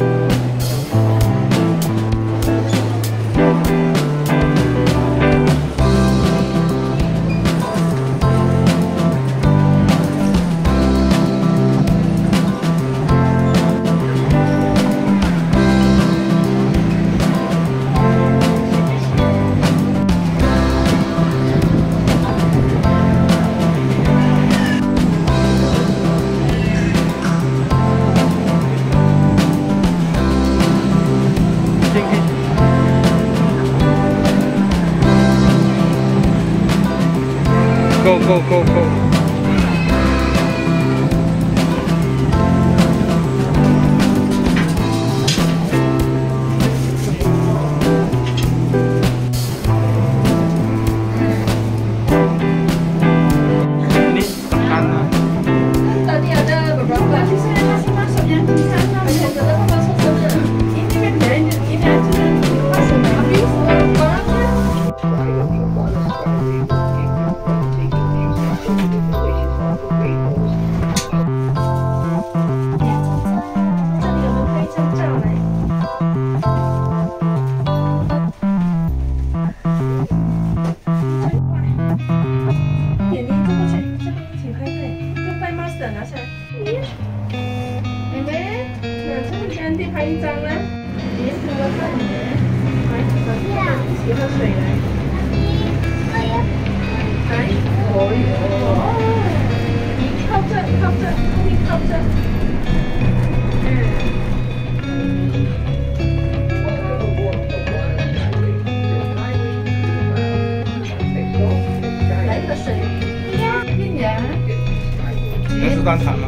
you singing. Go, go, go, go. 一张呢？你涂了看你，来，一起喝水来。来，哦哟，你靠这，靠这，你靠这。嗯。来一个水，变牙。那是蛋挞吗？